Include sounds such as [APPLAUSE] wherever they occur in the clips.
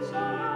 Jesus.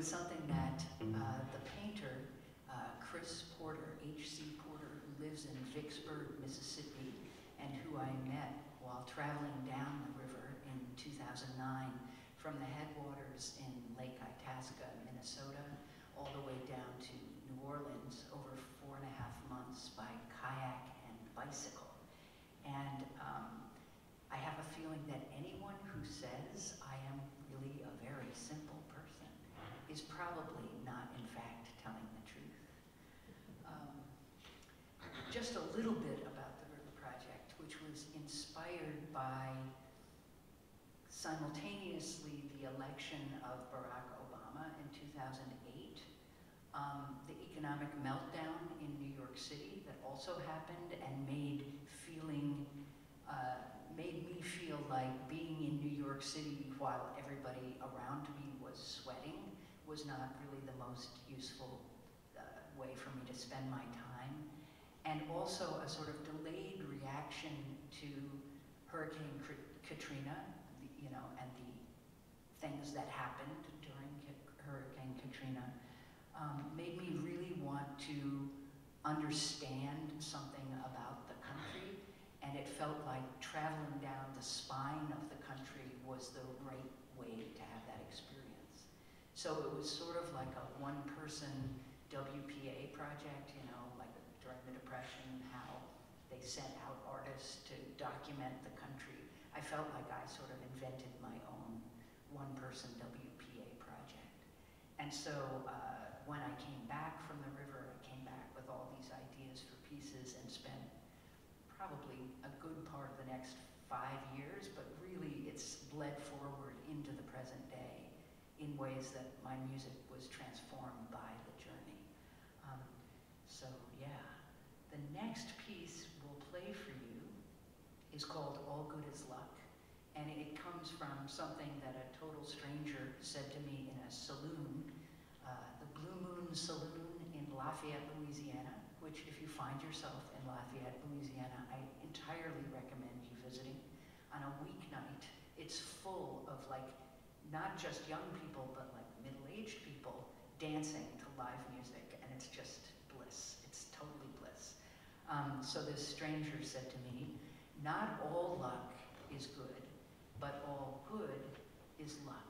Was something that uh, the painter, uh, Chris Porter, H.C. Porter, who lives in Vicksburg, Mississippi, and who I met while traveling down the river in 2009 from the headwaters in Lake Itasca, Minnesota, all the way down to New Orleans over four and a half months by kayak and bicycle. And um, have a feeling that anyone who says I am really a very simple person is probably not, in fact, telling the truth. Um, just a little bit about the River Project, which was inspired by simultaneously the election of Barack Obama in 2008, um, the economic meltdown in New York City that also happened and made feeling, uh, like being in New York City while everybody around me was sweating was not really the most useful uh, way for me to spend my time. And also a sort of delayed reaction to Hurricane Katrina, you know, and the things that happened during Hurricane Katrina, um, made me really want to understand something about the country. And it felt like traveling down the spine of the country was the right way to have that experience. So it was sort of like a one-person WPA project, you know, like during the Depression, how they sent out artists to document the country. I felt like I sort of invented my own one-person WPA project. And so uh, when I came back from the river, I came back with all these ideas for pieces and spent probably a good part of the next five years, but really it's bled forward into the present day in ways that my music was transformed by the journey. Um, so yeah, the next piece we'll play for you is called All Good As Luck. And it comes from something that a total stranger said to me in a saloon, uh, the Blue Moon Saloon in Lafayette, Louisiana, which if you find yourself in Lafayette, Louisiana, I entirely recommend you visiting on a weeknight not just young people, but like middle-aged people dancing to live music, and it's just bliss. It's totally bliss. Um, so this stranger said to me, not all luck is good, but all good is luck.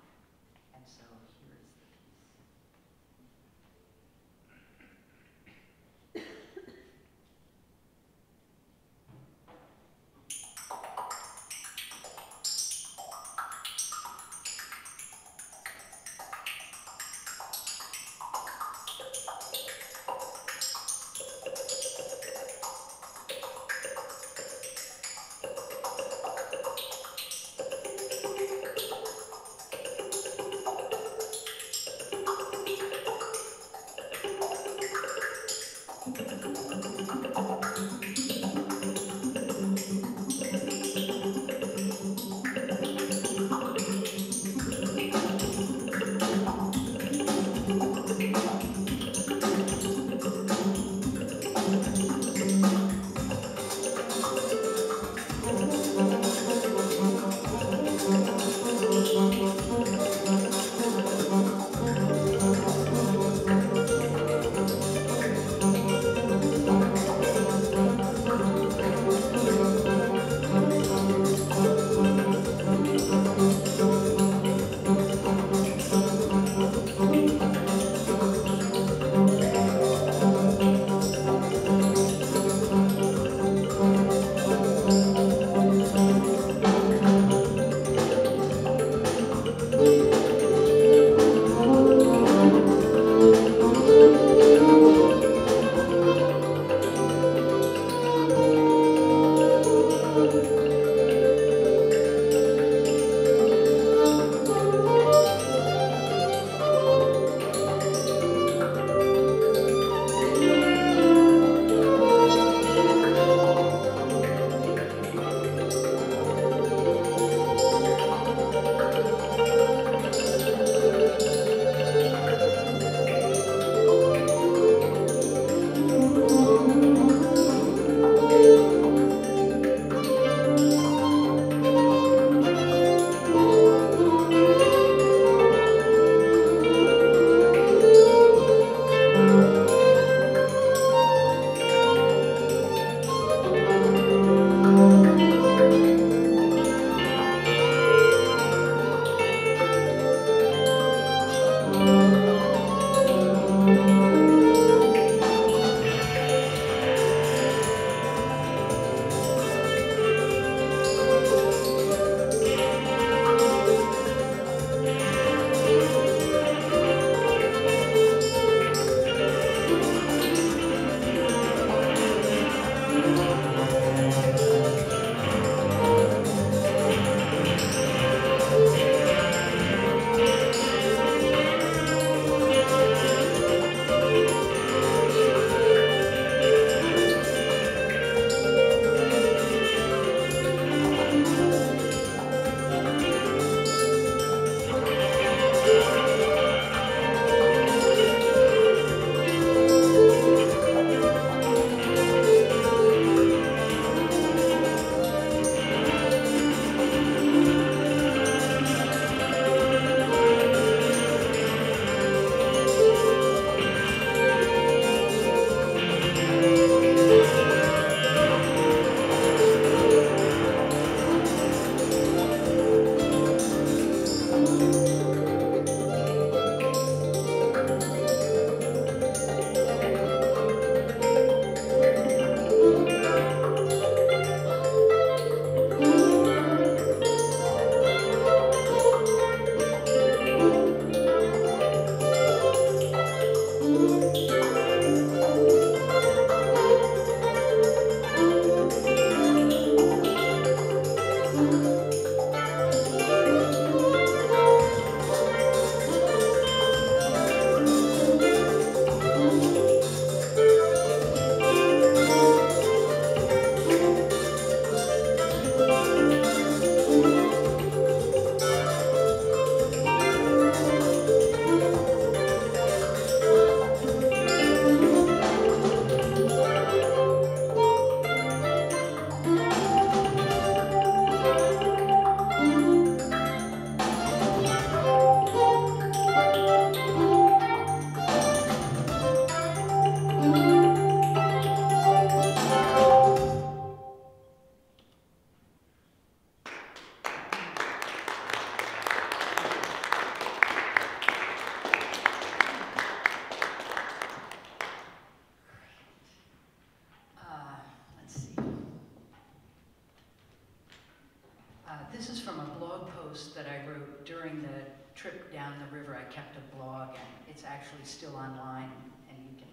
Actually still online, and you can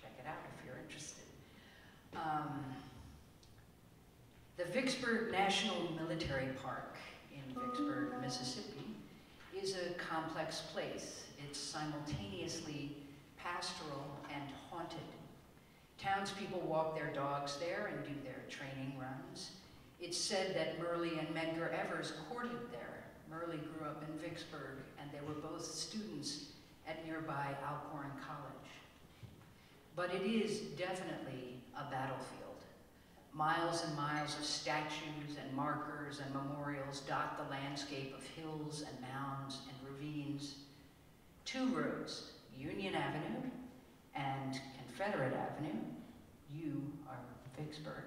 check it out if you're interested. Um, the Vicksburg National Military Park in Vicksburg, Mississippi, is a complex place. It's simultaneously pastoral and haunted. Townspeople walk their dogs there and do their training runs. It's said that Myrlie and Medgar Evers courted there. Myrlie grew up in Vicksburg, and they were both students at nearby Alcorn College. But it is definitely a battlefield. Miles and miles of statues and markers and memorials dot the landscape of hills and mounds and ravines. Two roads, Union Avenue and Confederate Avenue, you are Vicksburg,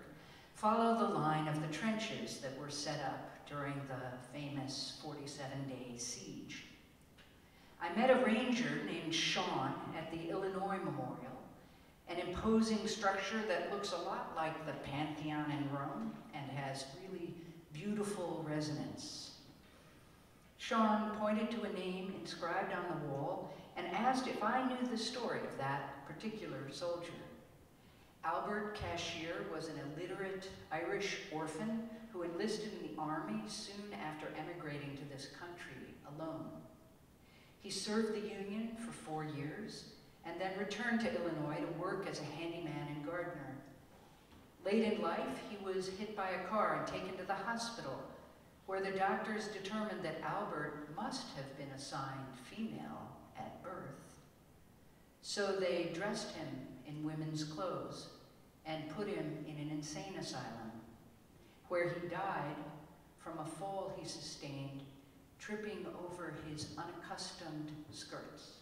follow the line of the trenches that were set up during the famous 47-day siege. I met a ranger named Sean at the Illinois Memorial, an imposing structure that looks a lot like the Pantheon in Rome and has really beautiful resonance. Sean pointed to a name inscribed on the wall and asked if I knew the story of that particular soldier. Albert Cashier was an illiterate Irish orphan who enlisted in the army soon after emigrating to this country alone. He served the Union for four years and then returned to Illinois to work as a handyman and gardener. Late in life, he was hit by a car and taken to the hospital, where the doctors determined that Albert must have been assigned female at birth. So they dressed him in women's clothes and put him in an insane asylum, where he died from a fall he sustained tripping over his unaccustomed skirts.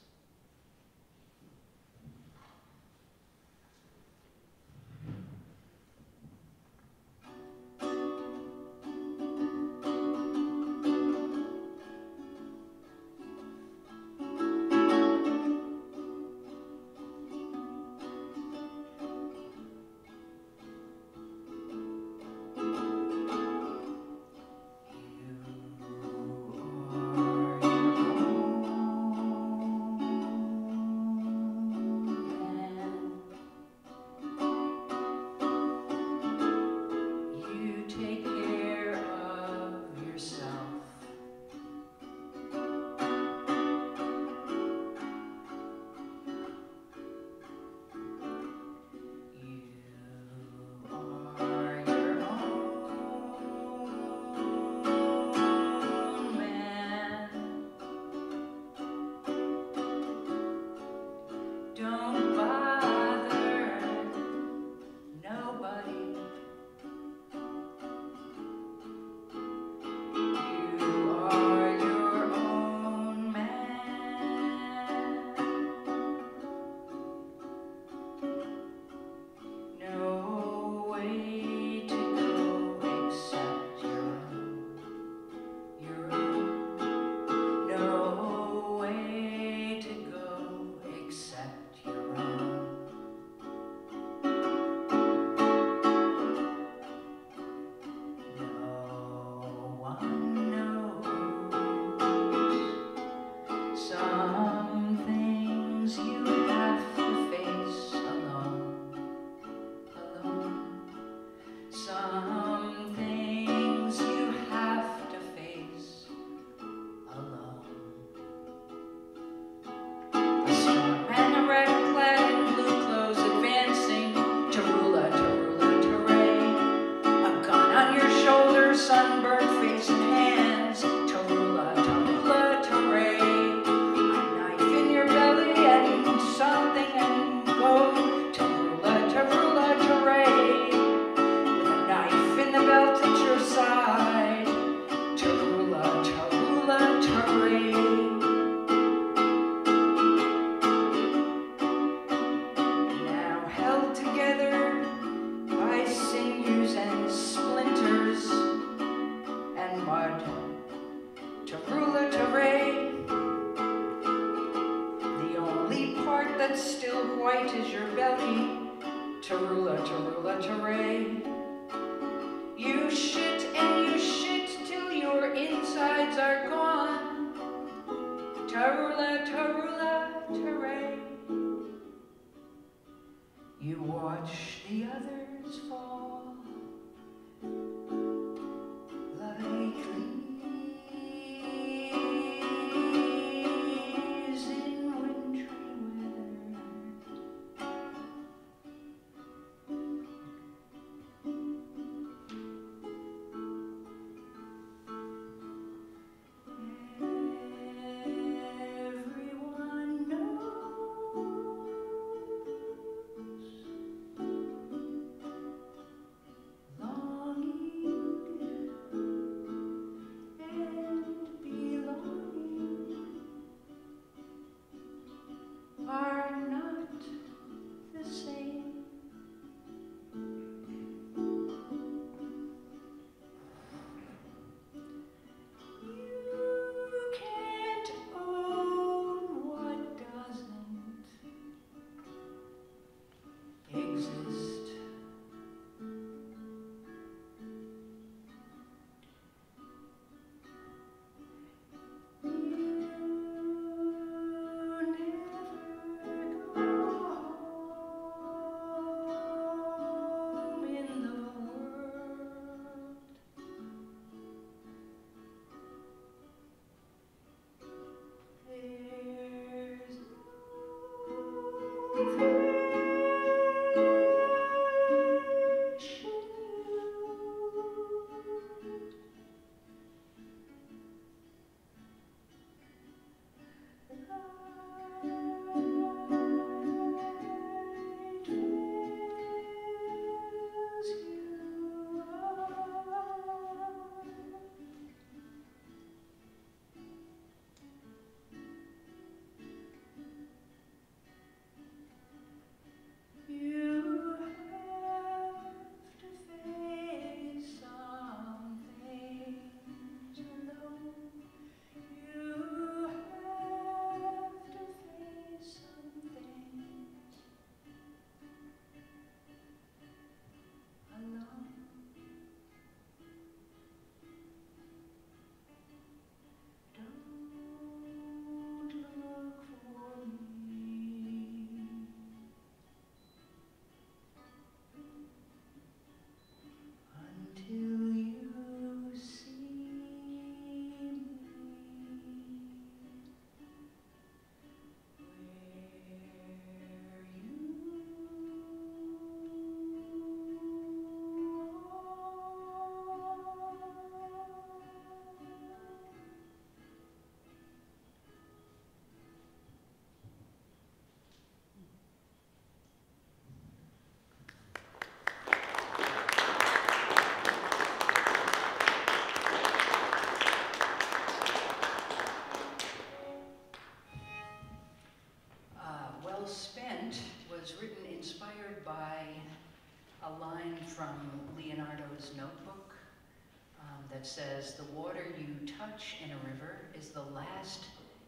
Says, "The water you touch in a river is the last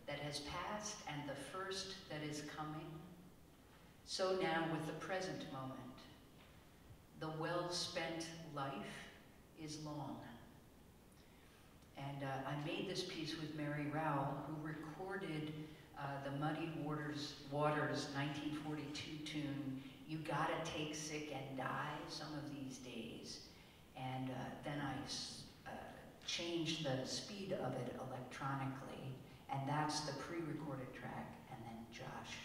that has passed and the first that is coming. So now with the present moment, the well-spent life is long." And uh, I made this piece with Mary Rowell, who recorded uh, the Muddy Waters, Waters 1942 tune, You Gotta Take Sick and Die some of these days. And uh, then I uh, the speed of it electronically, and that's the pre-recorded track, and then Josh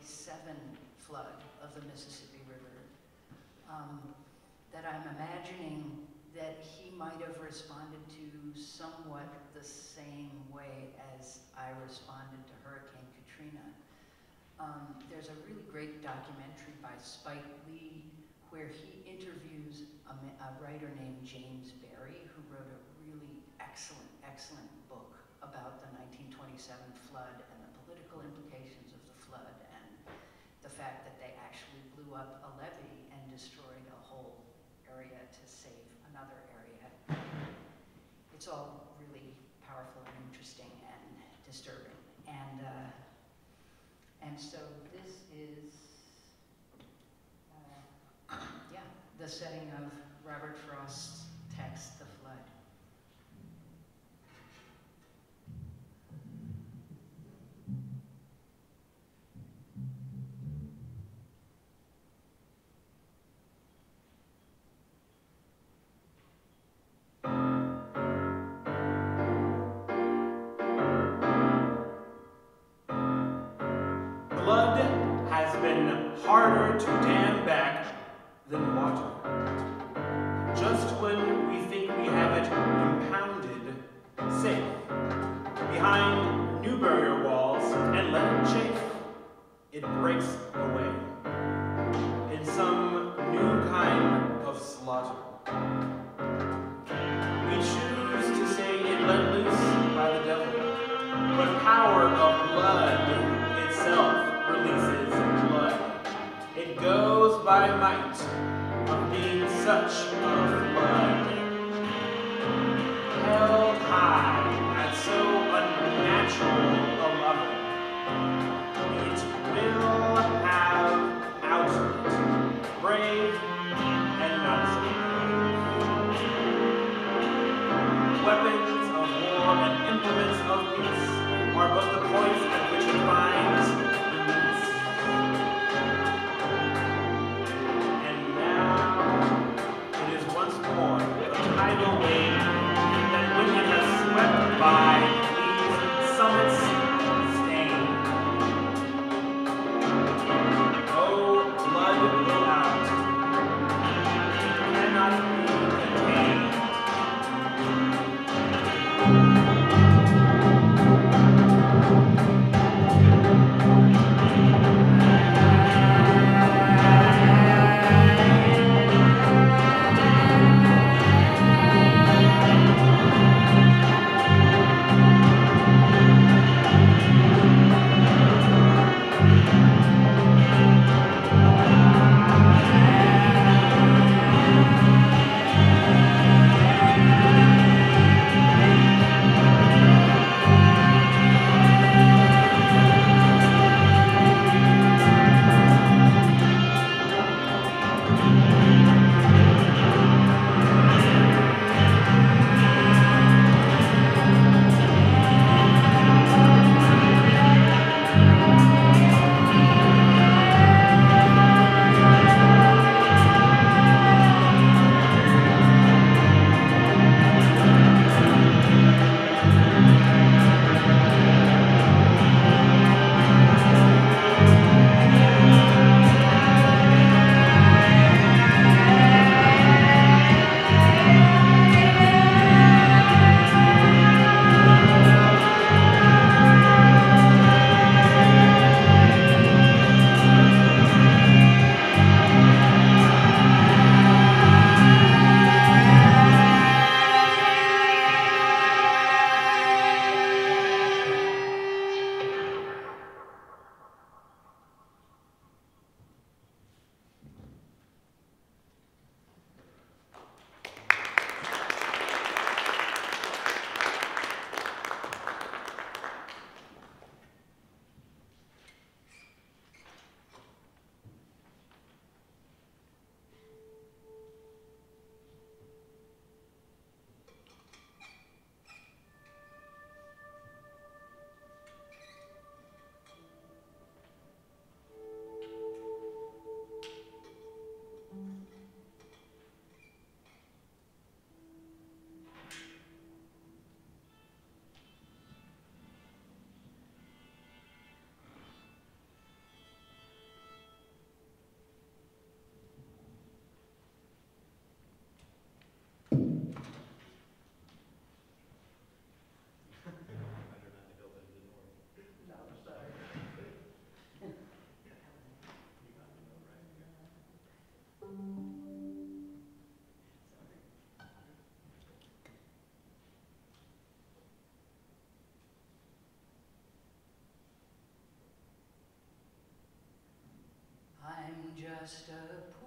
1927 flood of the Mississippi River. Um, that I'm imagining that he might have responded to somewhat the same way as I responded to Hurricane Katrina. Um, there's a really great documentary by Spike Lee where he interviews a, a writer named James Barry who wrote a really excellent, excellent book about the 1927 flood and the political implications of the flood and the fact that they actually blew up a levee and destroyed a whole area to save another area. It's all really powerful and interesting and disturbing. And, uh, and so this is, uh, yeah, the setting of Robert Frost's just a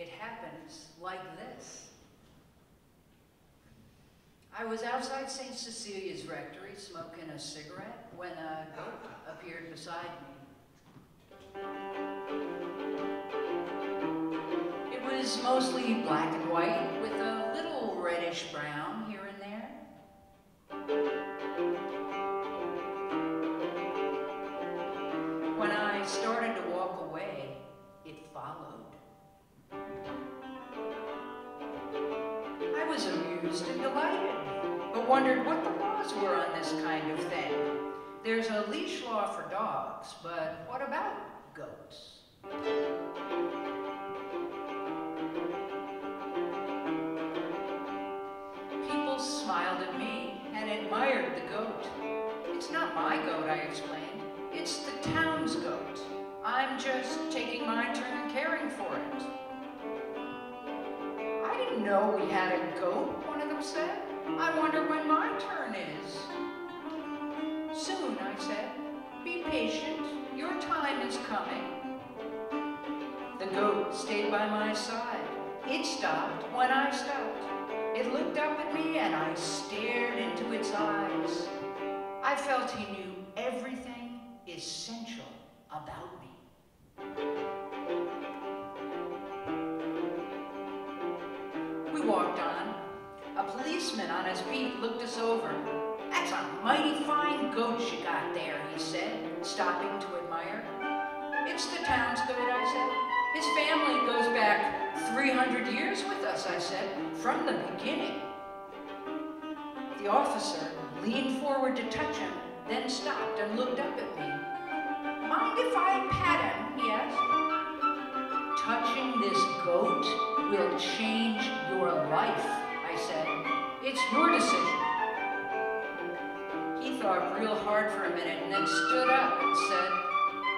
It happens like this. I was outside St. Cecilia's rectory smoking a cigarette when a goat appeared beside me. It was mostly black smiled at me and admired the goat. It's not my goat, I explained. It's the town's goat. I'm just taking my turn in caring for it. I didn't know we had a goat, one of them said. I wonder when my turn is. Soon, I said. Be patient. Your time is coming. The goat stayed by my side. It stopped when I stopped. It looked up at me and I stared into its eyes. I felt he knew everything essential about me. We walked on. A policeman on his beat looked us over. That's a mighty fine goat you got there, he said, stopping to admire. It's the town's goat, I said. His family goes back 300 years with us, I said, from the beginning. The officer leaned forward to touch him, then stopped and looked up at me. Mind if I pat him, he asked. Touching this goat will change your life, I said. It's your decision. He thought real hard for a minute and then stood up and said,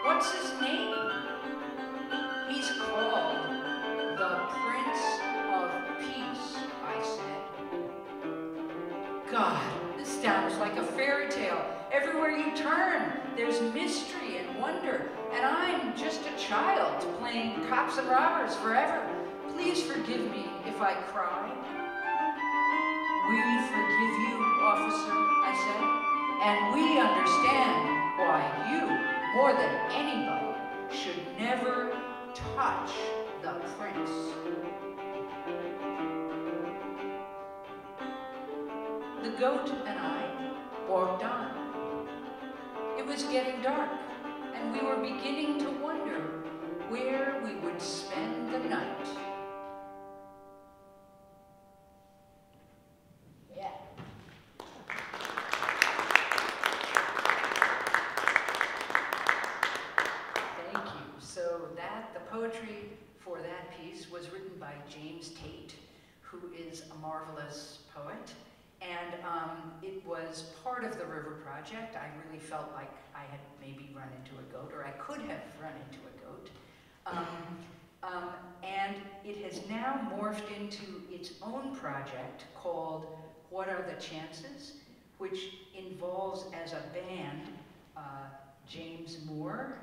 What's his name? He's called the Prince of Peace, I said. God, this town is like a fairy tale. Everywhere you turn, there's mystery and wonder, and I'm just a child playing cops and robbers forever. Please forgive me if I cry. We forgive you, officer, I said, and we understand why you, more than anybody, should never touch the prince. The goat and I walked on. It was getting dark, and we were beginning to wonder where we would spend the night. Was written by James Tate, who is a marvelous poet. And um, it was part of the River Project. I really felt like I had maybe run into a goat, or I could have run into a goat. Um, um, and it has now morphed into its own project called What Are the Chances? which involves as a band uh, James Moore,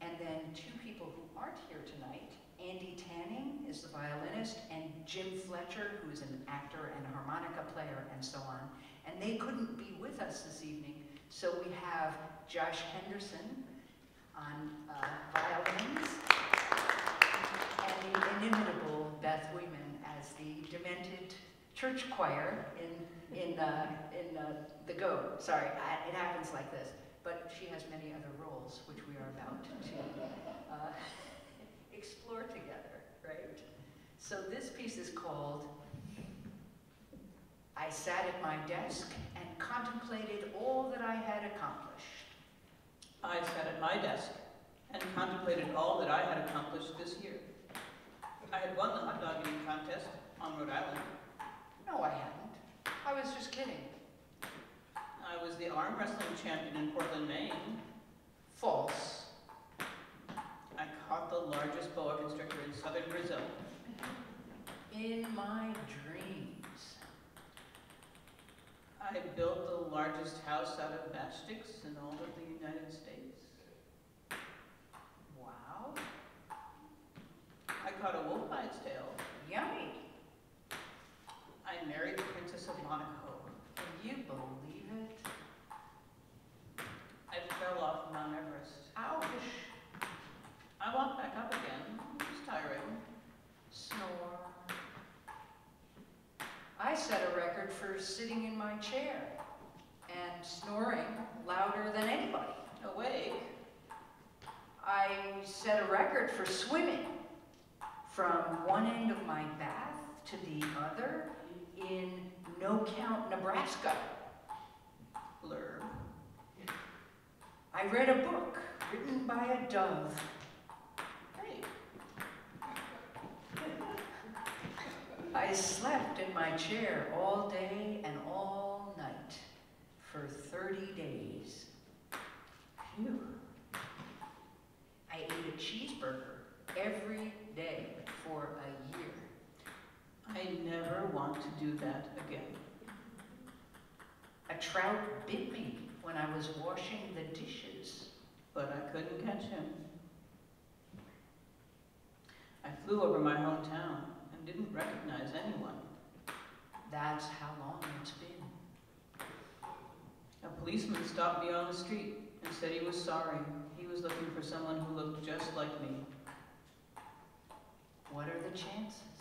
and then two people who aren't here tonight. Andy Tanning is the violinist, and Jim Fletcher, who is an actor and a harmonica player, and so on. And they couldn't be with us this evening, so we have Josh Henderson on uh, violins, and the inimitable Beth Wiemann as the demented church choir in, in, uh, in uh, The Go. Sorry, I, it happens like this. But she has many other roles, which we are about to uh, explore together, right? So this piece is called I sat at my desk and contemplated all that I had accomplished. I sat at my desk and contemplated all that I had accomplished this year. I had won the hot dog eating contest on Rhode Island. No, I hadn't. I was just kidding. I was the arm wrestling champion in Portland, Maine. False. I caught the largest boa constrictor in southern Brazil. In my dreams. I built the largest house out of bastics in all of the United States. Wow. I caught a wolf by its tail. Yummy. I married the Princess of Monaco. Can you believe it? I fell off Mount Everest. Ouch. I walk back up again. It's tiring. Snore. I set a record for sitting in my chair and snoring louder than anybody. Awake. I set a record for swimming from one end of my bath to the other in No Count, Nebraska. Blurb. I read a book written by a dove I slept in my chair all day and all night for 30 days. phew. I ate a cheeseburger every day for a year. I never want to do that again. A trout bit me when I was washing the dishes. But I couldn't catch him. I flew over my hometown and didn't recognize anyone. That's how long it's been. A policeman stopped me on the street and said he was sorry. He was looking for someone who looked just like me. What are the chances?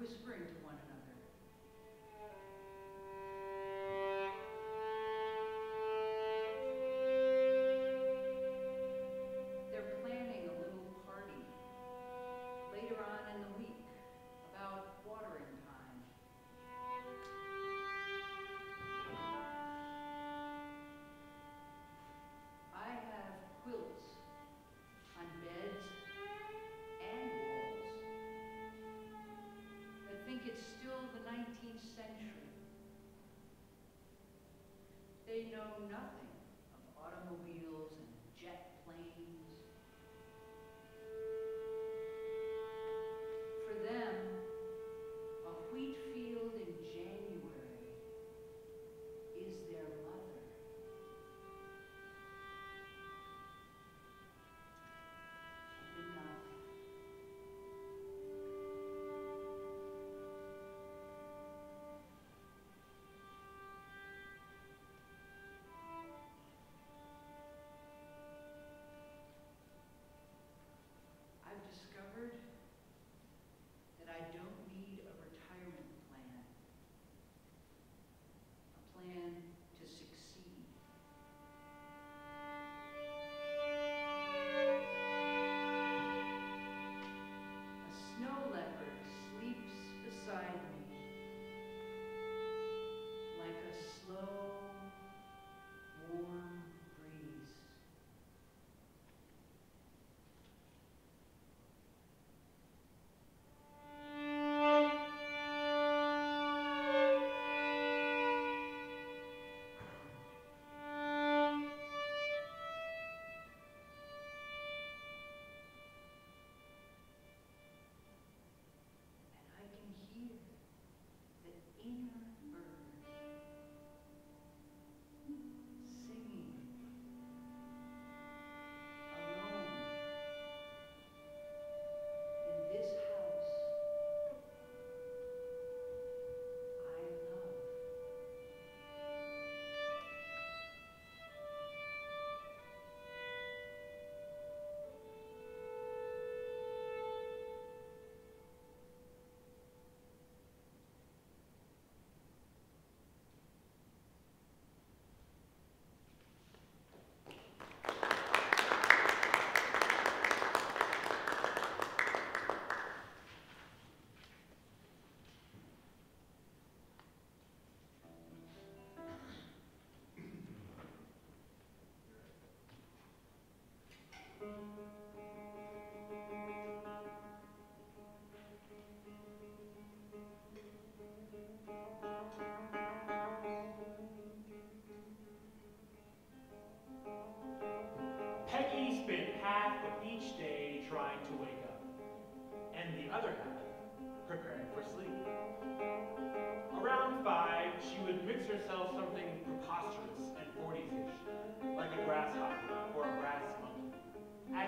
Whispering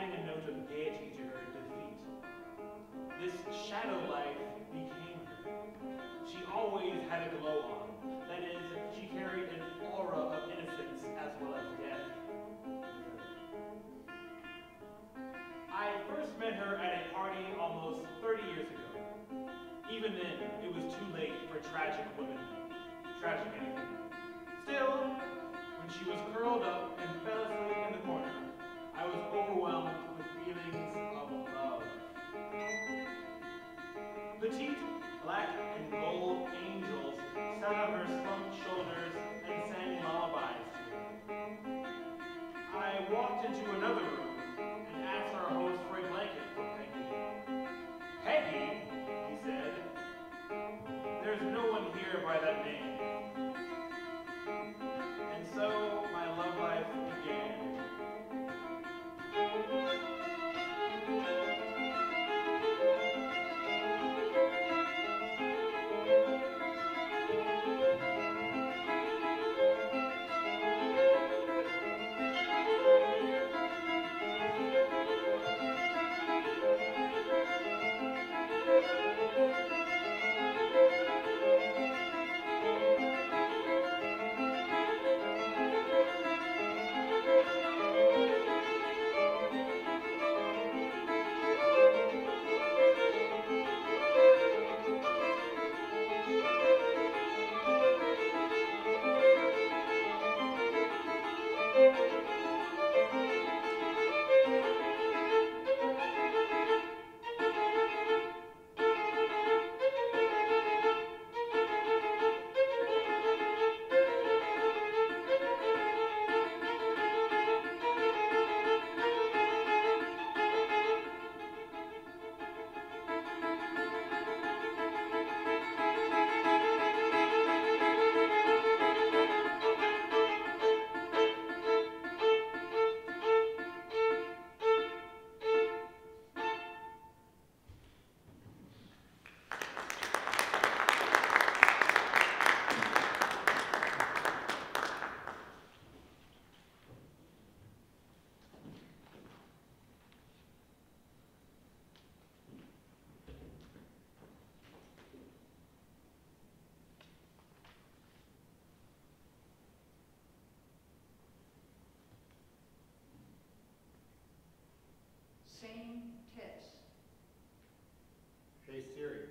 adding a note of gaiety to her defeat. This shadow life became her. She always had a glow on. That is, she carried an aura of innocence as well as death. I first met her at a party almost 30 years ago. Even then, it was too late for tragic women. Tragic anything. Still, when she was curled up and fell asleep in the corner, I was overwhelmed with feelings of love. Petite, black, and gold angels sat on her slumped shoulders and sang lullabies to her. I walked into another room and asked our host for a blanket for Peggy. Peggy, he said. There's no one here by that name. Hey Siri.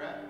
correct?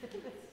Glad [LAUGHS] you.